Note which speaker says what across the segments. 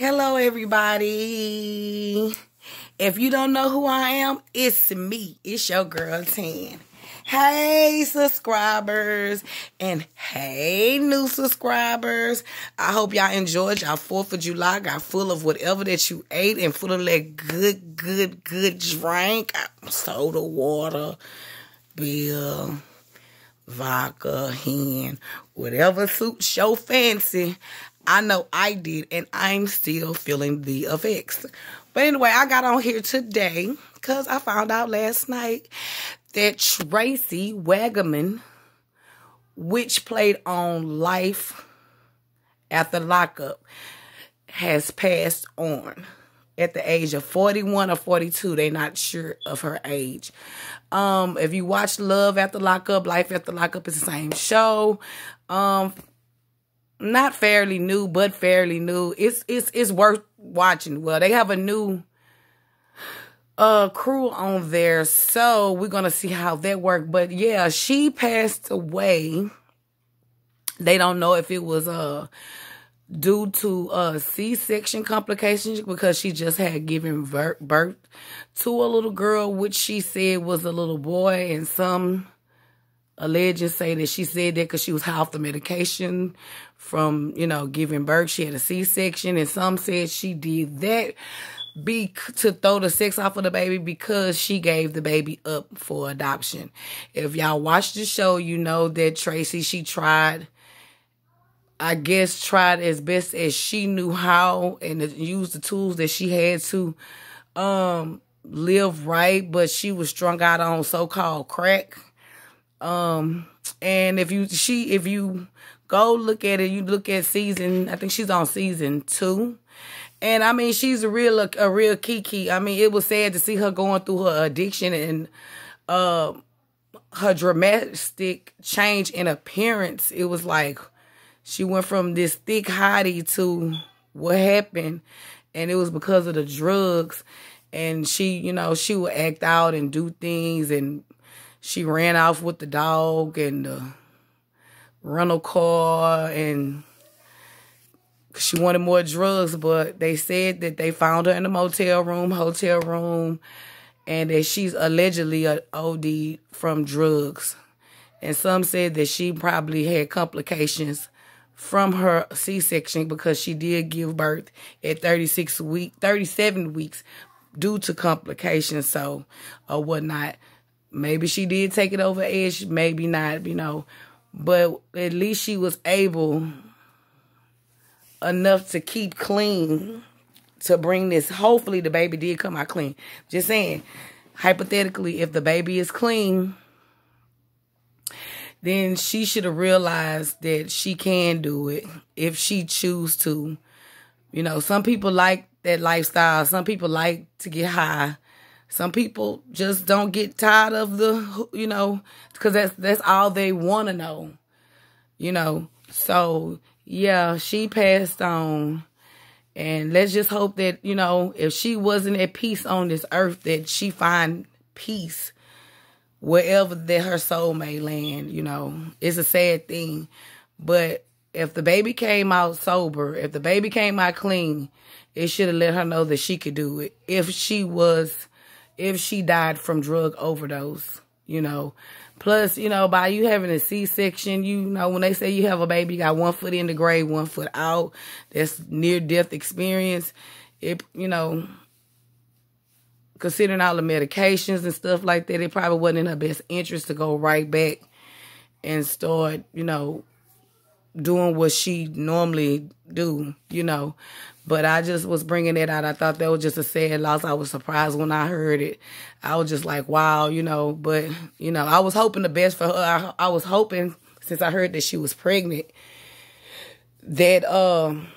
Speaker 1: Hello, everybody. If you don't know who I am, it's me. It's your girl, Tan. Hey, subscribers, and hey, new subscribers. I hope y'all enjoyed y'all 4th of July. Got full of whatever that you ate and full of that good, good, good drink. Soda, water, beer, vodka, hen, whatever suits your fancy. I know I did, and I'm still feeling the effects. But anyway, I got on here today because I found out last night that Tracie Wagaman, which played on Life after lockup, has passed on at the age of 41 or 42. They're not sure of her age. Um, if you watch Love After Lockup, Life After Lockup is the same show. Um, not fairly new, but fairly new. It's it's it's worth watching. Well, they have a new uh crew on there, so we're gonna see how that worked. But yeah, she passed away. They don't know if it was uh due to uh C-section complications because she just had given birth to a little girl, which she said was a little boy, and some allegiance say that she said that because she was off the medication from, you know, giving birth. She had a C-section, and some said she did that be to throw the sex off of the baby because she gave the baby up for adoption. If y'all watch the show, you know that Tracie, she tried, I guess, tried as best as she knew how and used the tools that she had to um live right, but she was strung out on so-called crack um, and if you she if you go look at it, you look at season. I think she's on season two. And I mean, she's a real a real Kiki. I mean, it was sad to see her going through her addiction and uh, her dramatic change in appearance. It was like she went from this thick hottie to what happened, and it was because of the drugs. And she, you know, she would act out and do things and she ran off with the dog and the rental car and she wanted more drugs, but they said that they found her in the motel room, hotel room, and that she's allegedly a OD from drugs. And some said that she probably had complications from her C-section because she did give birth at 36 week, 37 weeks due to complications, so or whatnot. Maybe she did take it over edge, maybe not, you know. But at least she was able enough to keep clean to bring this. Hopefully the baby did come out clean. Just saying, hypothetically, if the baby is clean, then she should have realized that she can do it if she choose to. You know, some people like that lifestyle. Some people like to get high. Some people just don't get tired of the, you know, because that's that's all they want to know, you know. So yeah, she passed on, and let's just hope that you know, if she wasn't at peace on this earth, that she find peace wherever that her soul may land. You know, it's a sad thing, but if the baby came out sober, if the baby came out clean, it should have let her know that she could do it. If she was if she died from drug overdose, you know. Plus, you know, by you having a C-section, you know, when they say you have a baby, got one foot in the grave, one foot out, that's near-death experience. It, you know, considering all the medications and stuff like that, it probably wasn't in her best interest to go right back and start, you know, doing what she normally do, you know. But I just was bringing it out. I thought that was just a sad loss. I was surprised when I heard it. I was just like, wow, you know. But, you know, I was hoping the best for her. I, I was hoping, since I heard that she was pregnant, that um,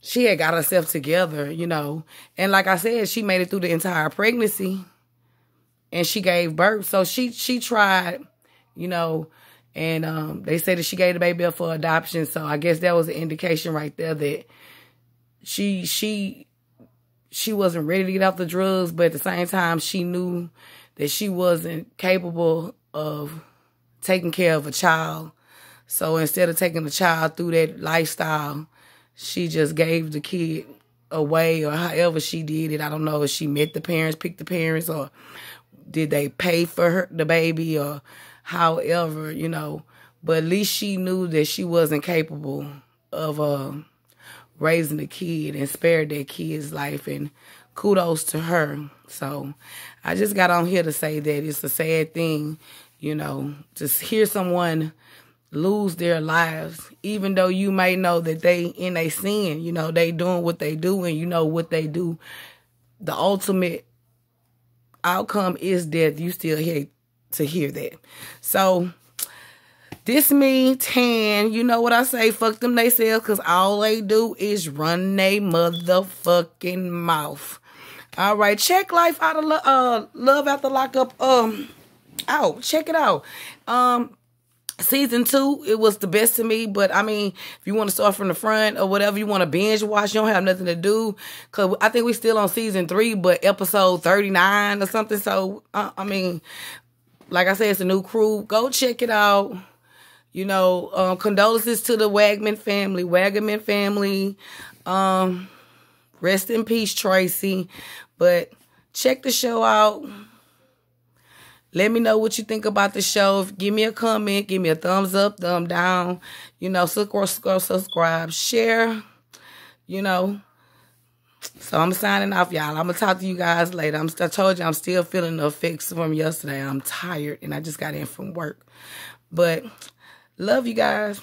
Speaker 1: she had got herself together, you know. And like I said, she made it through the entire pregnancy. And she gave birth. So she she tried, you know, and um, they said that she gave the baby up for adoption. So I guess that was an indication right there that she she she wasn't ready to get off the drugs, but at the same time she knew that she wasn't capable of taking care of a child. So instead of taking the child through that lifestyle, she just gave the kid away or however she did it. I don't know if she met the parents, picked the parents, or did they pay for her the baby or however, you know. But at least she knew that she wasn't capable of uh, raising a kid and spared that kid's life and kudos to her. So I just got on here to say that it's a sad thing, you know, to hear someone lose their lives, even though you may know that they in a sin, you know, they doing what they do and you know what they do. The ultimate outcome is death. You still hate to hear that. So this me, Tan, you know what I say, fuck them they sell, cause all they do is run they motherfucking mouth. All right, check life out of lo- uh love after lockup. Um, out, check it out. Um, season two, it was the best to me. But I mean, if you want to start from the front or whatever, you want to binge watch, you don't have nothing to do. Cause I think we still on season three, but episode thirty nine or something. So uh, I mean, like I said, it's a new crew. Go check it out. You know, um, condolences to the Wagman family, Wagman family. Um, rest in peace, Tracie. But check the show out. Let me know what you think about the show. Give me a comment. Give me a thumbs up, thumb down. You know, subscribe, subscribe, share. You know. So I'm signing off, y'all. I'm gonna talk to you guys later. I'm, I told you I'm still feeling the effects from yesterday. I'm tired and I just got in from work. But love you guys.